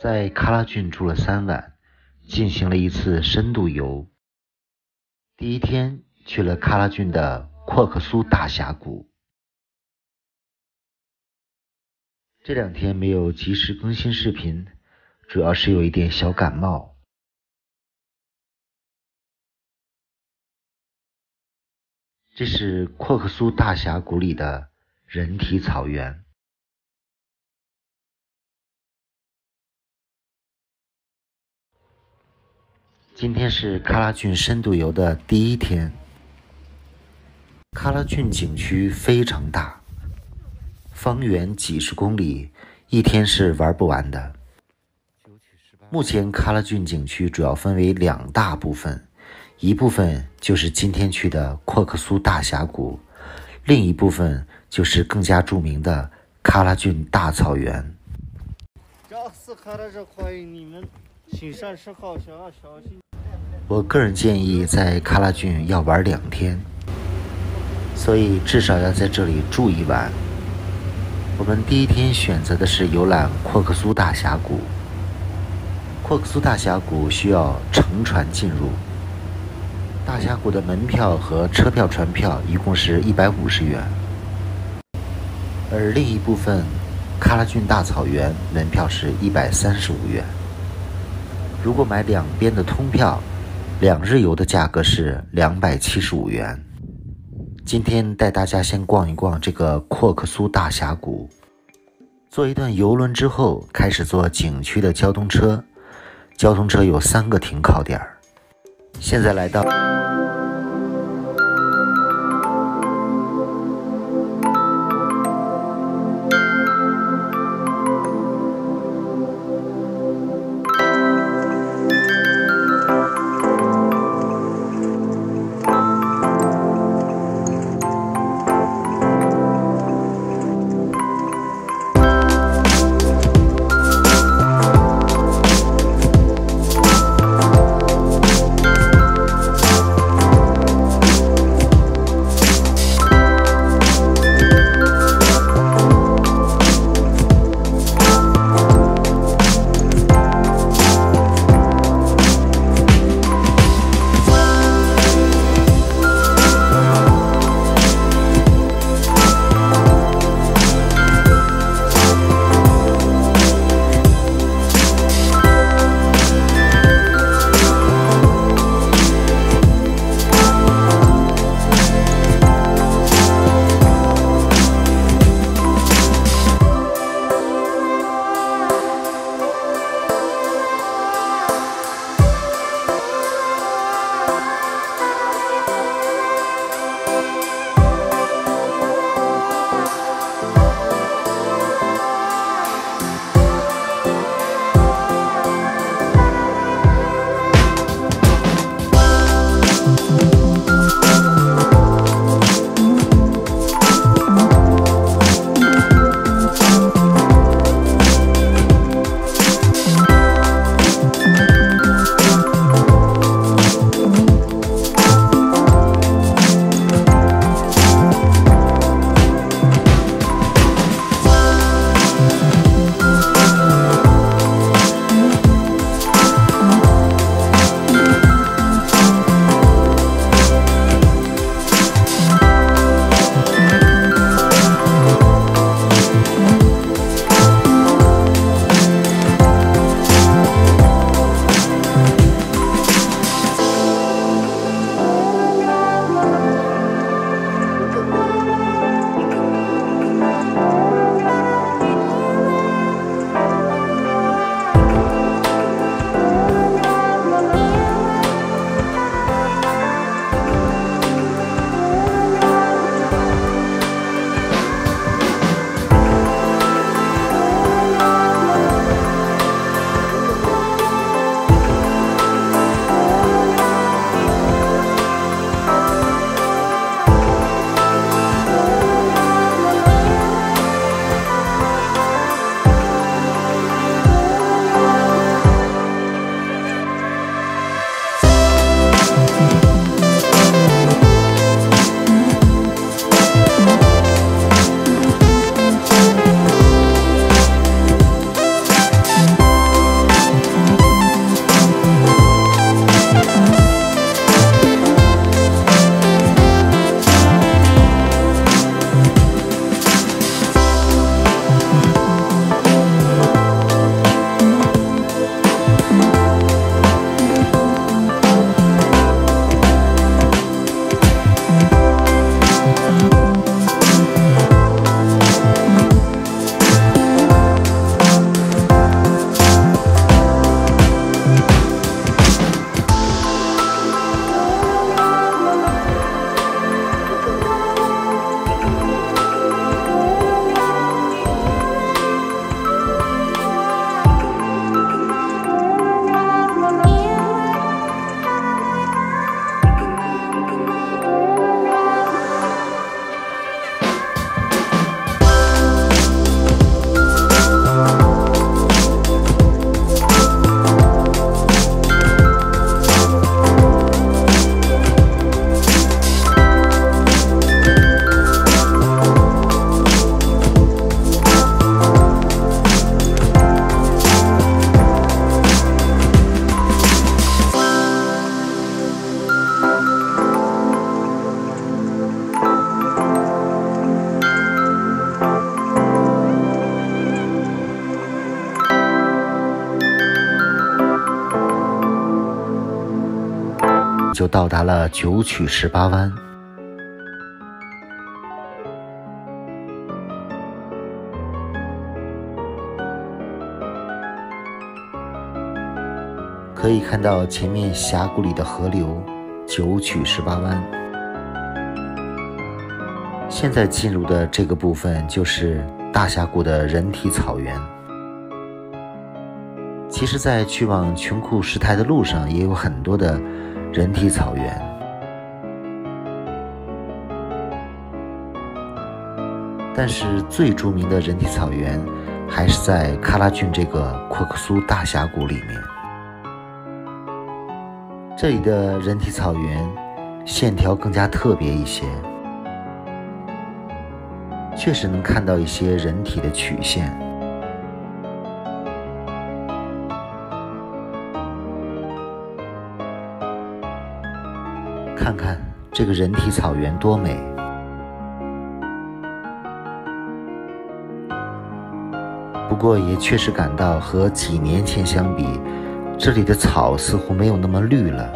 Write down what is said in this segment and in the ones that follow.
在喀拉峻住了三晚，进行了一次深度游。第一天去了喀拉峻的阔克苏大峡谷。这两天没有及时更新视频，主要是有一点小感冒。这是阔克苏大峡谷里的人体草原。今天是喀拉峻深度游的第一天。喀拉峻景区非常大，方圆几十公里，一天是玩不完的。目前喀拉峻景区主要分为两大部分，一部分就是今天去的阔克苏大峡谷，另一部分就是更加著名的喀拉峻大草原。这次看到这欢迎你们，请上十号线小心。我个人建议在喀拉峻要玩两天，所以至少要在这里住一晚。我们第一天选择的是游览阔克苏大峡谷。阔克苏大峡谷需要乘船进入。大峡谷的门票和车票船票一共是一百五十元，而另一部分喀拉峻大草原门票是一百三十五元。如果买两边的通票，两日游的价格是两百七十五元。今天带大家先逛一逛这个阔克苏大峡谷，坐一段游轮之后，开始坐景区的交通车。交通车有三个停靠点儿。现在来到。就到达了九曲十八弯。可以看到前面峡谷里的河流，九曲十八弯。现在进入的这个部分就是大峡谷的人体草原。其实，在去往穷库什台的路上，也有很多的人体草原。但是最著名的人体草原，还是在喀拉峻这个库克苏大峡谷里面。这里的人体草原线条更加特别一些，确实能看到一些人体的曲线。看看这个人体草原多美！不过也确实感到和几年前相比。这里的草似乎没有那么绿了。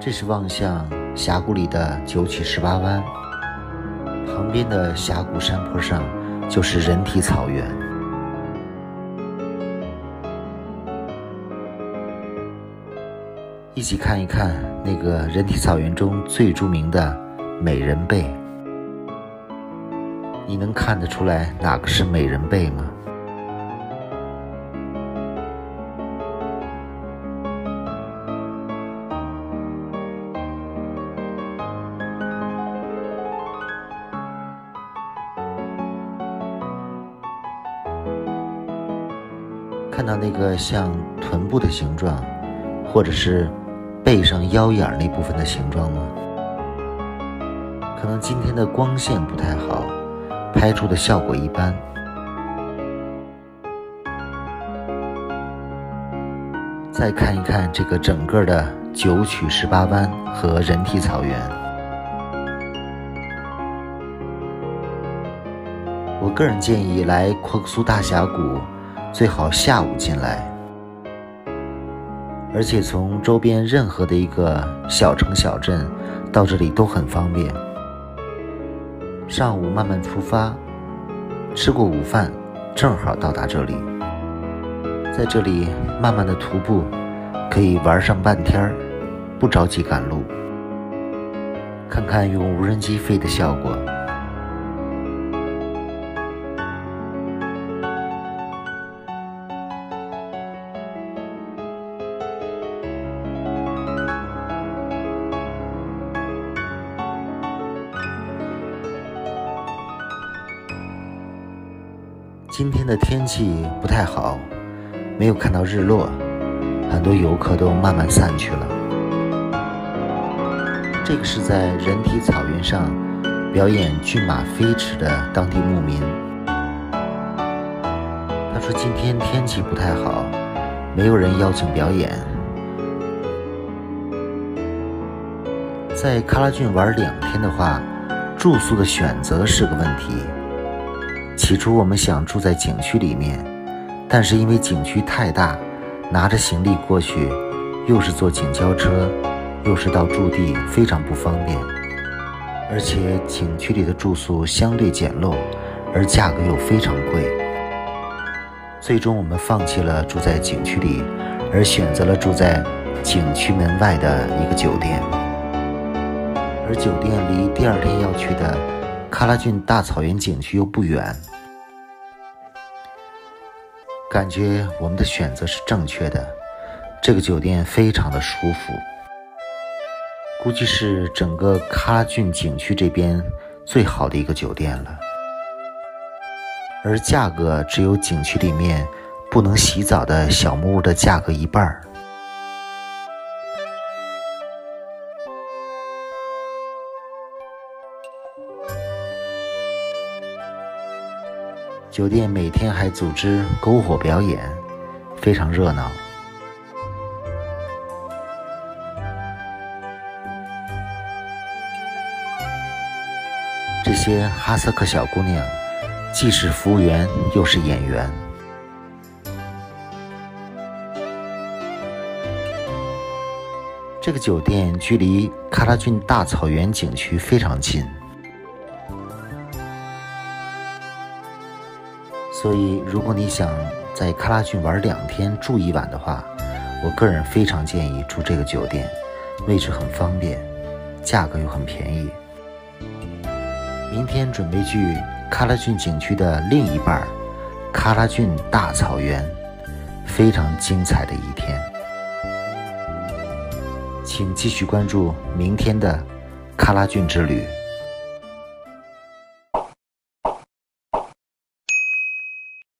这是望向峡谷里的九曲十八弯，旁边的峡谷山坡上就是人体草原。一起看一看那个人体草原中最著名的美人背，你能看得出来哪个是美人背吗？看到那个像臀部的形状，或者是背上腰眼那部分的形状吗？可能今天的光线不太好，拍出的效果一般。再看一看这个整个的九曲十八弯和人体草原，我个人建议来阔克苏大峡谷。最好下午进来，而且从周边任何的一个小城小镇到这里都很方便。上午慢慢出发，吃过午饭，正好到达这里，在这里慢慢的徒步，可以玩上半天儿，不着急赶路，看看用无人机飞的效果。今天的天气不太好，没有看到日落，很多游客都慢慢散去了。这个是在人体草原上表演骏马飞驰的当地牧民。他说今天天气不太好，没有人邀请表演。在喀拉峻玩两天的话，住宿的选择是个问题。起初我们想住在景区里面，但是因为景区太大，拿着行李过去，又是坐景交车，又是到驻地，非常不方便。而且景区里的住宿相对简陋，而价格又非常贵。最终我们放弃了住在景区里，而选择了住在景区门外的一个酒店。而酒店离第二天要去的。喀拉峻大草原景区又不远，感觉我们的选择是正确的。这个酒店非常的舒服，估计是整个喀拉峻景区这边最好的一个酒店了。而价格只有景区里面不能洗澡的小木屋的价格一半儿。酒店每天还组织篝火表演，非常热闹。这些哈萨克小姑娘，既是服务员又是演员。这个酒店距离喀拉峻大草原景区非常近，所以如果你想在喀拉峻玩两天住一晚的话，我个人非常建议住这个酒店，位置很方便，价格又很便宜。明天准备去喀拉峻景区的另一半——喀拉峻大草原，非常精彩的一天。请继续关注明天的喀拉峻之旅。